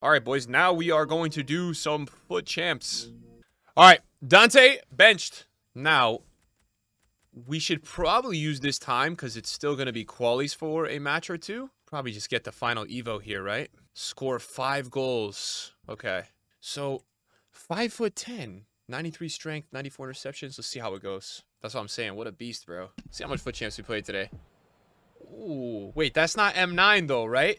All right, boys. Now we are going to do some FUT champs. All right, Dante benched. Now, we should probably use this time because it's still going to be qualies for a match or two. Probably just get the final Evo here, right? Score five goals. Okay. So, five foot ten, 93 strength, 94 interceptions. Let's see how it goes. That's what I'm saying. What a beast, bro. See how much FUT champs we played today. Ooh, wait, that's not M9 though, right?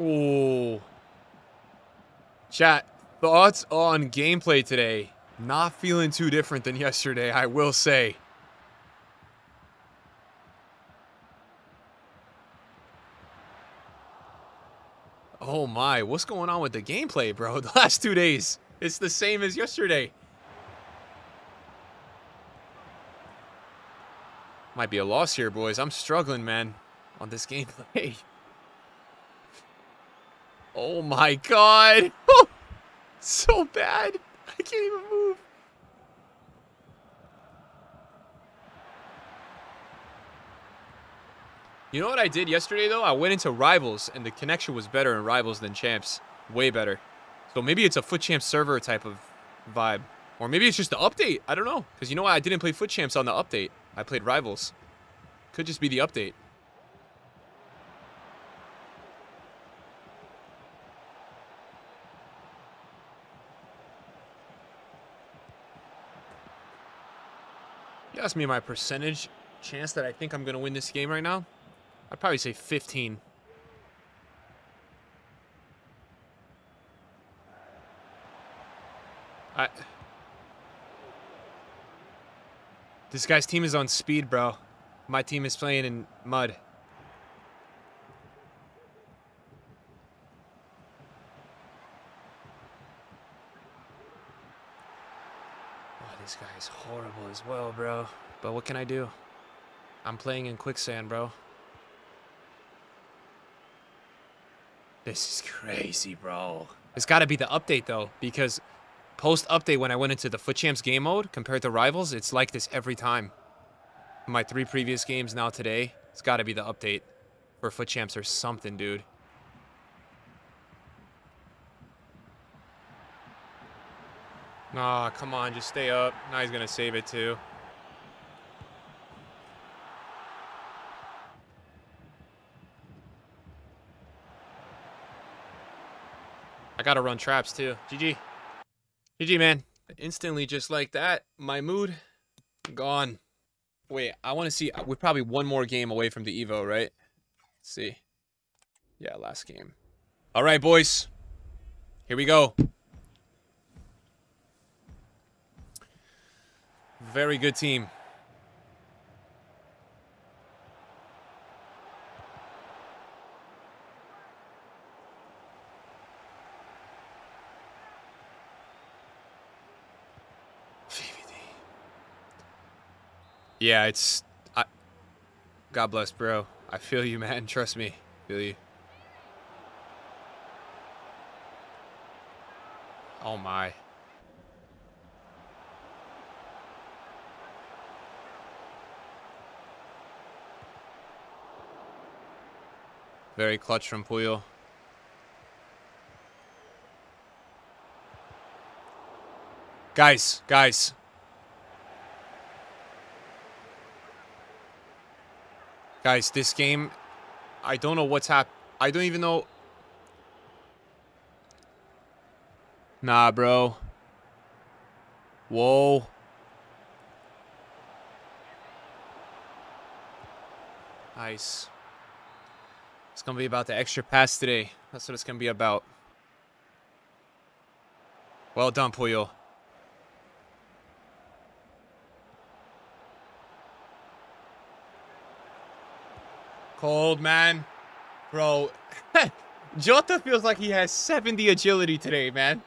Ooh. Chat, thoughts on gameplay today? Not feeling too different than yesterday, I will say. Oh my, what's going on with the gameplay, bro? The last two days, it's the same as yesterday. Might be a loss here, boys. I'm struggling, man, on this gameplay. Oh my god. so bad. I can't even move. You know what I did yesterday, though? I went into Rivals, and the connection was better in Rivals than Champs. Way better. So maybe it's a FUT Champs server type of vibe. Or maybe it's just the update. I don't know. Because you know what? I didn't play FUT Champs on the update. I played Rivals. Could just be the update. Ask me my percentage chance that I think I'm going to win this game right now? I'd probably say 15. I... This guy's team is on speed, bro. My team is playing in mud. This guy is horrible as well, bro. But what can I do? I'm playing in quicksand, bro. This is crazy, bro. It's got to be the update, though, because post-update, when I went into the FUT Champs game mode, compared to Rivals, it's like this every time. My three previous games now today, it's got to be the update for FUT Champs or something, dude. Aw, oh, come on, just stay up. Now he's going to save it, too. I gotta run traps too. GG. GG, man. Instantly, just like that, my mood gone. Wait, I want to see. We're probably one more game away from the Evo, right? Let's see. Yeah, last game. All right, boys. Here we go. Very good team. Yeah, it's... I, God bless, bro. I feel you, man. Trust me. feel you. Oh, my. Very clutch from Puyol. Guys, guys, Guys, this game, I don't know what's hap- I don't even know. Nah, bro. Whoa. Nice. It's going to be about the extra pass today. That's what it's going to be about. Well done, Puyol. Cold, man. Bro, Jota feels like he has 70 agility today, man.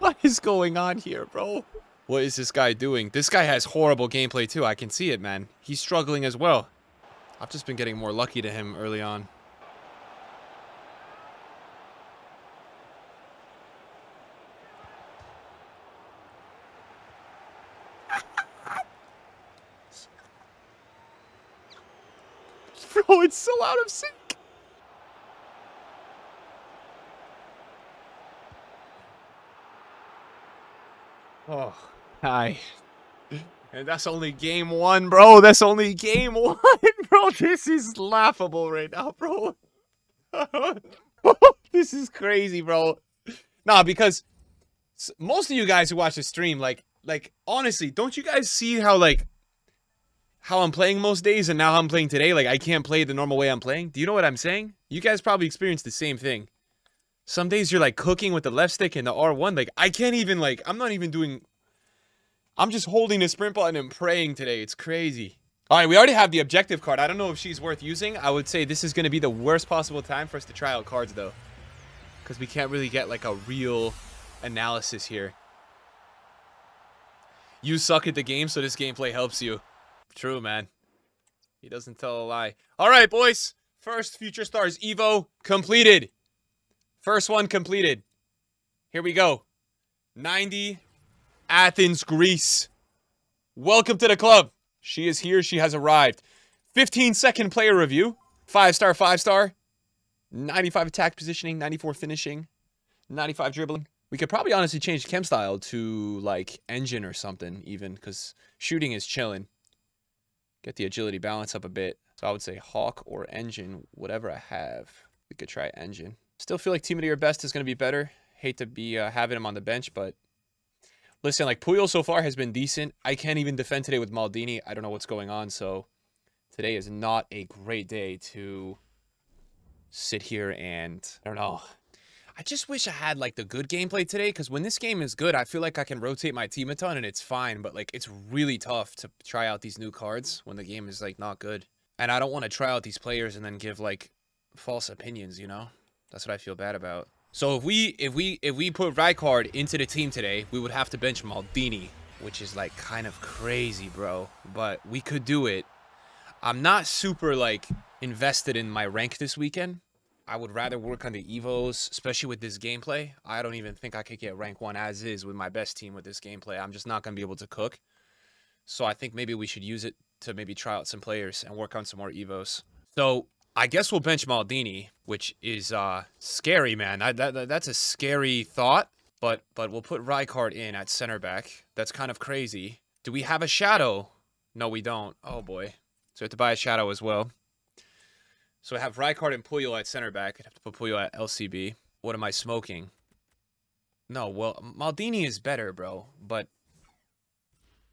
What is going on here, bro? What is this guy doing? This guy has horrible gameplay, too. I can see it, man. He's struggling as well. I've just been getting more lucky to him early on. It's so out of sync. Oh, hi. And that's only game one, bro. That's only game one, bro. This is laughable right now, bro. this is crazy, bro. Nah, because most of you guys who watch the stream, like, like honestly, don't you guys see how like how I'm playing most days and now I'm playing today? Like, I can't play the normal way I'm playing. Do you know what I'm saying? You guys probably experience the same thing. Some days you're like cooking with the left stick and the R1. Like, I can't even like I'm not even doing I'm just holding the sprint button and praying today. It's crazy. All right, we already have the objective card. I don't know if she's worth using. I would say this is going to be the worst possible time for us to try out cards, though. Because we can't really get, like, a real analysis here. You suck at the game, so this gameplay helps you. True, man. He doesn't tell a lie. All right, boys. First Future Stars Evo completed. First one completed. Here we go. 90 Athens, Greece. Welcome to the club. She is here. She has arrived. 15 second player review. Five star, five star. 95 attack positioning, 94 finishing, 95 dribbling. We could probably honestly change chem style to like engine or something even because shooting is chilling. Get the agility balance up a bit. So I would say hawk or engine, whatever I have. We could try engine. Still feel like team of the year best is going to be better. Hate to be uh, having him on the bench, but Listen, like Puyol so far has been decent. I can't even defend today with Maldini. I don't know what's going on, so today is not a great day to sit here and I don't know. I just wish I had like the good gameplay today because when this game is good, I feel like I can rotate my team a ton and it's fine. But like it's really tough to try out these new cards when the game is like not good. And I don't want to try out these players and then give like false opinions, you know? That's what I feel bad about. So if we if we if we put Rijkaard into the team today, we would have to bench Maldini, which is like kind of crazy, bro. But we could do it. I'm not super like invested in my rank this weekend. I would rather work on the Evos, especially with this gameplay. I don't even think I could get rank 1 as is with my best team with this gameplay. I'm just not going to be able to cook. So I think maybe we should use it to maybe try out some players and work on some more Evos. So I guess we'll bench Maldini, which is uh, scary, man. I, that, that's a scary thought. But but we'll put Rijkaard in at center back. That's kind of crazy. Do we have a shadow? No, we don't. Oh boy. So we have to buy a shadow as well. So I have Rijkaard and Puyol at center back. I'd have to put Puyol at LCB. What am I smoking? No, well, Maldini is better, bro. But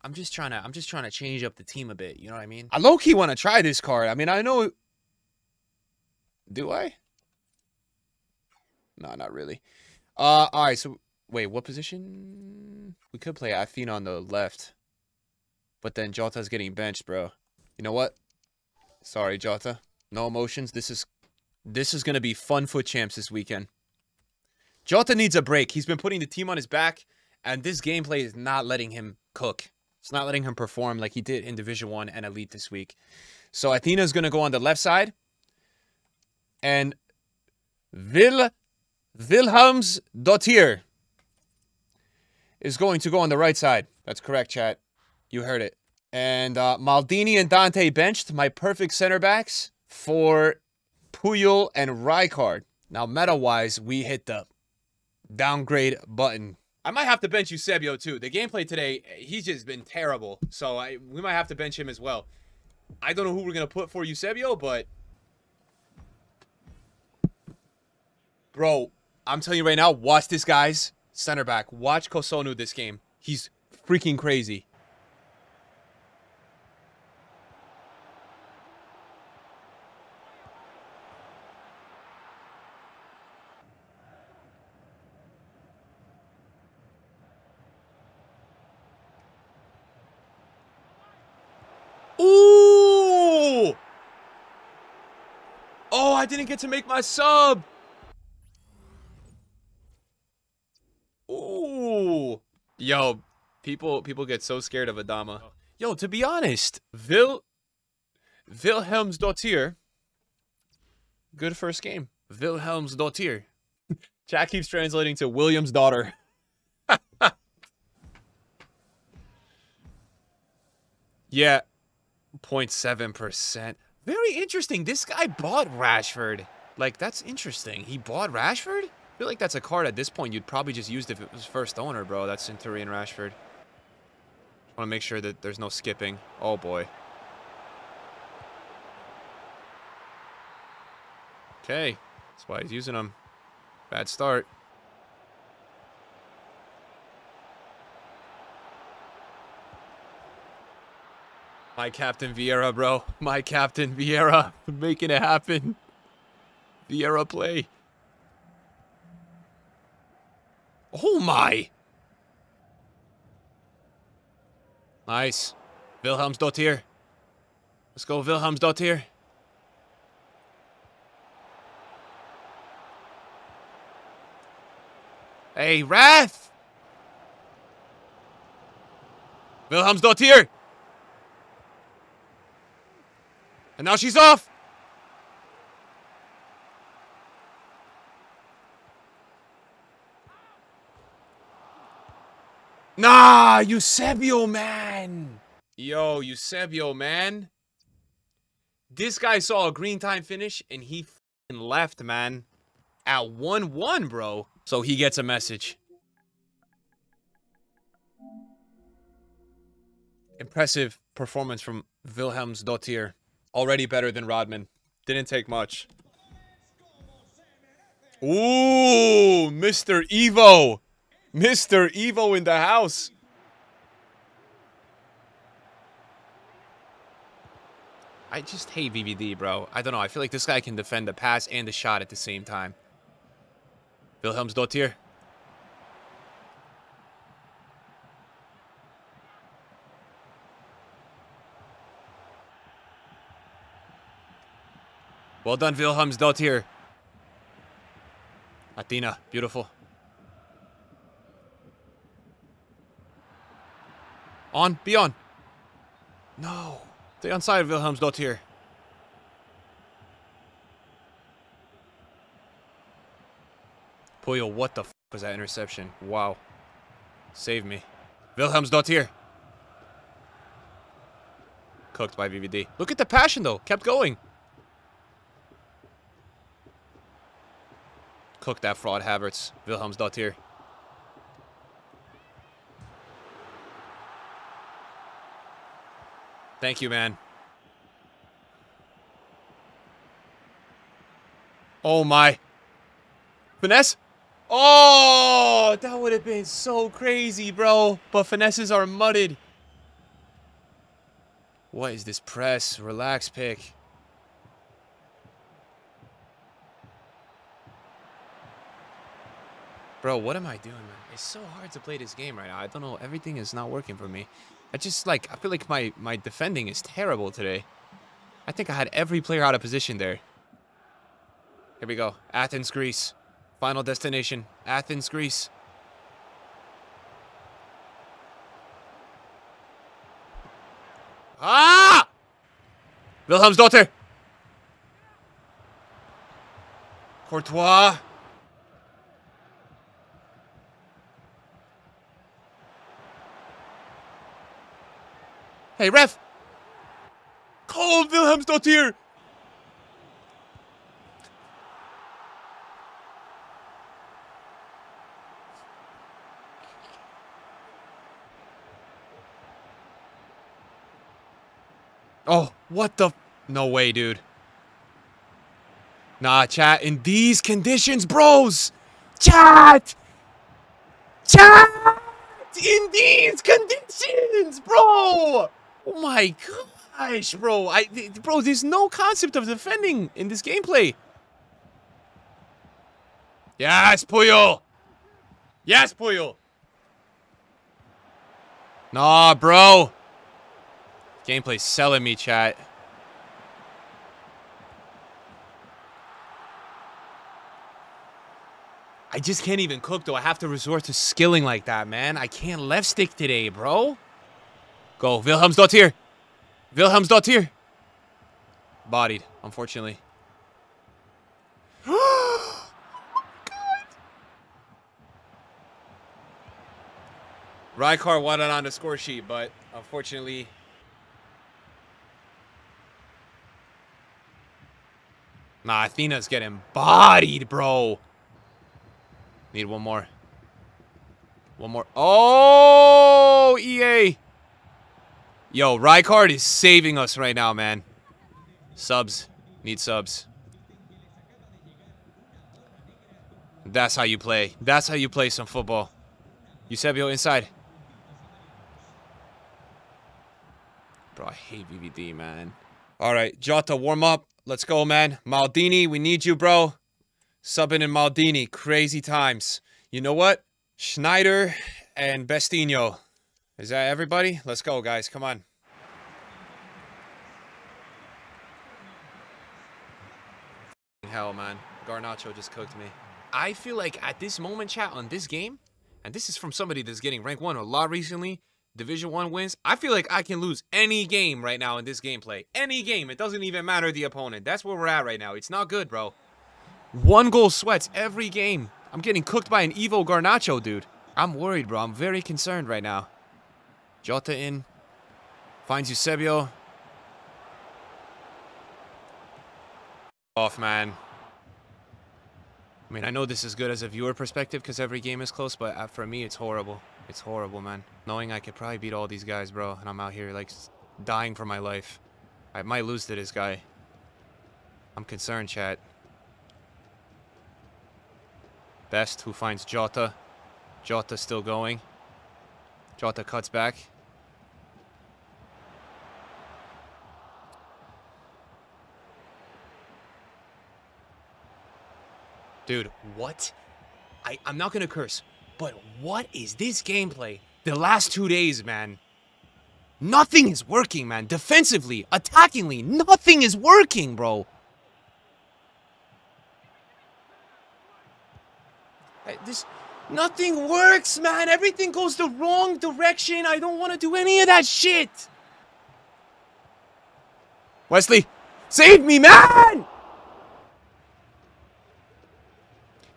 I'm just trying to I'm just trying to change up the team a bit. You know what I mean? I low key want to try this card. I mean, I know do I? No, not really. Uh, all right. So wait, what position? We could play Athena on the left, but then Jota's getting benched, bro. You know what? Sorry, Jota. No emotions. This is this is gonna be fun FUT champs this weekend. Jota needs a break. He's been putting the team on his back, and this gameplay is not letting him cook. It's not letting him perform like he did in Division One and Elite this week. So Athena's gonna go on the left side and Vil Wilhelms Dottir is going to go on the right side. That's correct, chat. You heard it. And uh, Maldini and Dante benched my perfect center backs for Puyol and Rijkaard. Now, meta-wise, we hit the downgrade button. I might have to bench Eusebio, too. The gameplay today, he's just been terrible. So I, we might have to bench him as well. I don't know who we're going to put for Eusebio, but Bro, I'm telling you right now, watch this guy's center back. Watch Kossounou this game. He's freaking crazy. Ooh! Oh, I didn't get to make my sub. Ooh. Yo, people people get so scared of Adama. Yo, to be honest, Vil Wilhelm's Dottir. Good first game. Wilhelm's Dottir. Chat keeps translating to William's daughter. yeah. 0.7%. Very interesting. This guy bought Rashford. Like, that's interesting. He bought Rashford? I feel like that's a card at this point you'd probably just used if it was first owner, bro. That's Centurion Rashford. want to make sure that there's no skipping. Oh, boy. Okay. That's why he's using them. Bad start. My Captain Vieira, bro. My Captain Vieira. Making it happen. Vieira play. Oh my! Nice. Wilhelmsdottir. Let's go, Wilhelmsdottir. Hey, Wrath! Wilhelmsdottir! And now she's off! Nah, Eusebio, man! Yo, Eusebio, man. This guy saw a green time finish and he left, man. At 1-1, bro. So he gets a message. Impressive performance from Wilhelmsdottir. Already better than Rodman. Didn't take much. Ooh, Mr. Evo. Mr. Evo in the house. I just hate VVD, bro. I don't know. I feel like this guy can defend the pass and the shot at the same time. Wilhelmsdottir. Well done, Wilhelmsdottir. Athena, beautiful. On, be on. No. Stay on side, Wilhelmsdottir. Puyo, what the f was that interception? Wow. Save me. Wilhelmsdottir. Cooked by VVD. Look at the passion, though. Kept going. Cook that fraud, Havertz. Wilhelmsdottir. Thank you, man. Oh, my. Finesse? Oh, that would have been so crazy, bro. But finesses are mudded. What is this press? Relax pick. Bro, what am I doing, man? It's so hard to play this game right now. I don't know. Everything is not working for me. I just, like, I feel like my, my defending is terrible today. I think I had every player out of position there. Here we go. Athens, Greece. Final destination. Athens, Greece. Ah! Wilhelm's daughter. Courtois. Hey, ref! Cold Wilhelmsdottir! Oh, what the? No way, dude. Nah, chat. In these conditions, bros! Chat! Chat! In these conditions, bro! Oh my gosh, bro. I, bro, there's no concept of defending in this gameplay. Yes, Puyol. Yes, Puyol. Nah, bro. Gameplay's selling me, chat. I just can't even cook, though. I have to resort to skilling like that, man. I can't left stick today, bro. Go. Wilhelmsdottir. Wilhelmsdottir. Bodied, unfortunately. Rijkaard wanted on the score sheet, but unfortunately... Nah, Athena's getting bodied, bro. Need one more. One more. Oh, EA. Yo, Rijkaard is saving us right now, man. Subs. Need subs. That's how you play. That's how you play some football. Eusebio inside. Bro, I hate VVD, man. All right, Jota, warm up. Let's go, man. Maldini, we need you, bro. Subbing in Maldini. Crazy times. You know what? Sneijder and Bestinho. Is that everybody? Let's go, guys. Come on. Hell, man. Garnacho just cooked me. I feel like at this moment, chat, on this game, and this is from somebody that's getting rank 1 a lot recently, Division 1 wins, I feel like I can lose any game right now in this gameplay. Any game. It doesn't even matter the opponent. That's where we're at right now. It's not good, bro. One goal sweats every game. I'm getting cooked by an Evo Garnacho, dude. I'm worried, bro. I'm very concerned right now. Jota in. Finds Eusebio. Off, man. I mean, I know this is good as a viewer perspective because every game is close, but uh, for me, it's horrible. It's horrible, man. Knowing I could probably beat all these guys, bro, and I'm out here, like, dying for my life. I might lose to this guy. I'm concerned, chat. Best, who finds Jota. Jota still going. Jota cuts back. Dude, what? I, I'm not gonna curse, but what is this gameplay? The last two days, man. Nothing is working, man. Defensively, attackingly, nothing is working, bro. This, nothing works, man. Everything goes the wrong direction. I don't want to do any of that shit. Wesley, save me, man!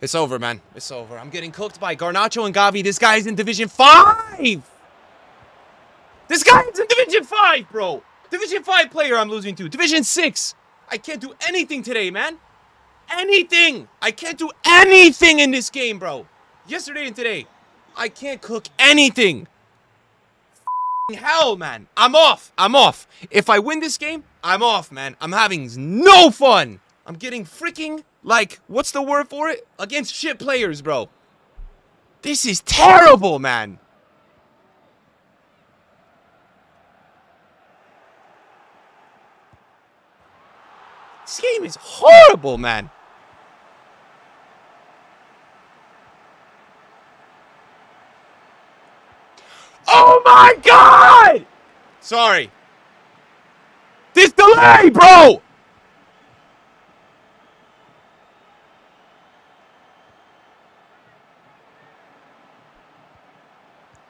It's over, man. It's over. I'm getting cooked by Garnacho and Gavi. This guy's in Division 5! This guy's in Division 5, bro! Division 5 player I'm losing to. Division 6! I can't do anything today, man. Anything! I can't do anything in this game, bro. Yesterday and today. I can't cook anything. hell, man. I'm off. I'm off. If I win this game, I'm off, man. I'm having no fun. I'm getting freaking like, what's the word for it? Against shit players, bro. This is terrible, man. This game is horrible, man. Oh my god! Sorry. This delay, bro!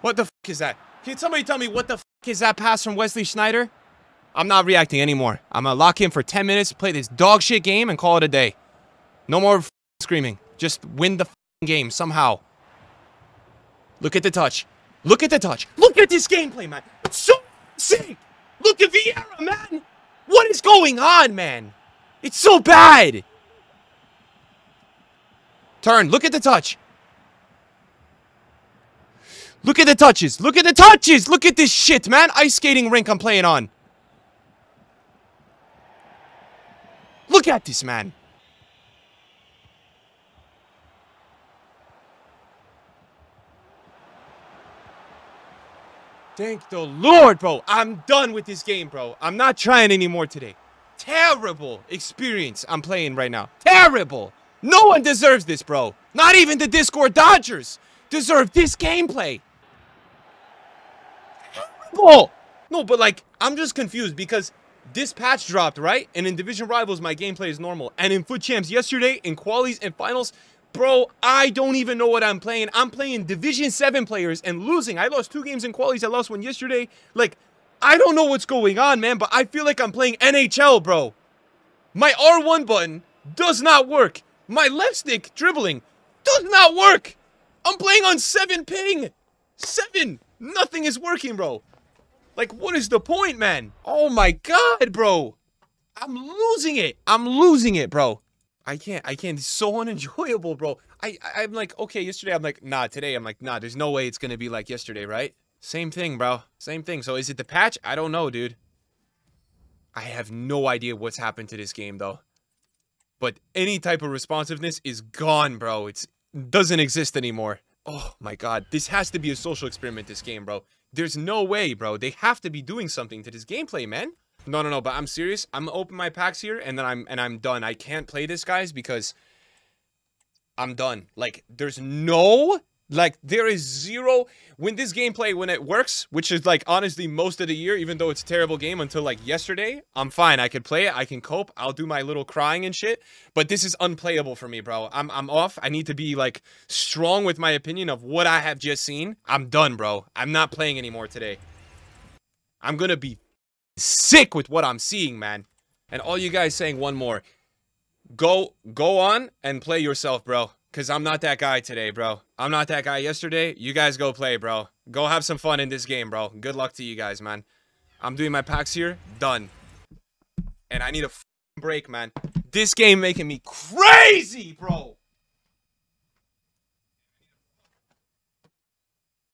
What the fuck is that? Can somebody tell me what the fuck is that pass from Wesley Sneijder? I'm not reacting anymore. I'm gonna lock in for 10 minutes, play this dog shit game, and call it a day. No more screaming. Just win the game somehow. Look at the touch. Look at the touch. Look at this gameplay, man. It's so sick. Look at Vieira, man. What is going on, man? It's so bad. Turn. Look at the touch. Look at the touches. Look at the touches. Look at this shit, man. Ice skating rink I'm playing on. Look at this, man. Thank the Lord, bro. I'm done with this game, bro. I'm not trying anymore today. Terrible experience I'm playing right now. Terrible. No one deserves this, bro. Not even the Discord Dodgers deserve this gameplay. Oh! No, but like, I'm just confused because this patch dropped, right? And in Division Rivals, my gameplay is normal. And in FUT Champs yesterday, in qualies and finals, bro, I don't even know what I'm playing. I'm playing Division 7 players and losing. I lost two games in qualies. I lost one yesterday. Like, I don't know what's going on, man, but I feel like I'm playing NHL, bro. My R1 button does not work. My left stick dribbling does not work. I'm playing on 7 ping. 7. Nothing is working, bro. Like, what is the point, man? Oh my god, bro. I'm losing it. I'm losing it, bro. I can't. I can't. It's so unenjoyable, bro. I, I I'm like, okay, yesterday I'm like, nah. Today I'm like, nah. There's no way it's gonna be like yesterday, right? Same thing, bro. Same thing. So is it the patch? I don't know, dude. I have no idea what's happened to this game though. But any type of responsiveness is gone, bro. It's doesn't exist anymore. Oh my god, this has to be a social experiment, this game, bro. There's no way, bro. They have to be doing something to this gameplay, man. No, no, no, but I'm serious. I'm open my packs here and then I'm and I'm done. I can't play this, guys, because I'm done. Like, there's no like there is zero when this gameplay when it works, which is like honestly most of the year, even though it's a terrible game until like yesterday, I'm fine. I can play it, I can cope, I'll do my little crying and shit. But this is unplayable for me, bro. I'm I'm off. I need to be like strong with my opinion of what I have just seen. I'm done, bro. I'm not playing anymore today. I'm gonna be sick with what I'm seeing, man. And all you guys saying one more. Go go on and play yourself, bro. Cause I'm not that guy today, bro. I'm not that guy yesterday. You guys go play, bro. Go have some fun in this game, bro. Good luck to you guys, man. I'm doing my packs here. Done. And I need a break, man. This game making me crazy, bro.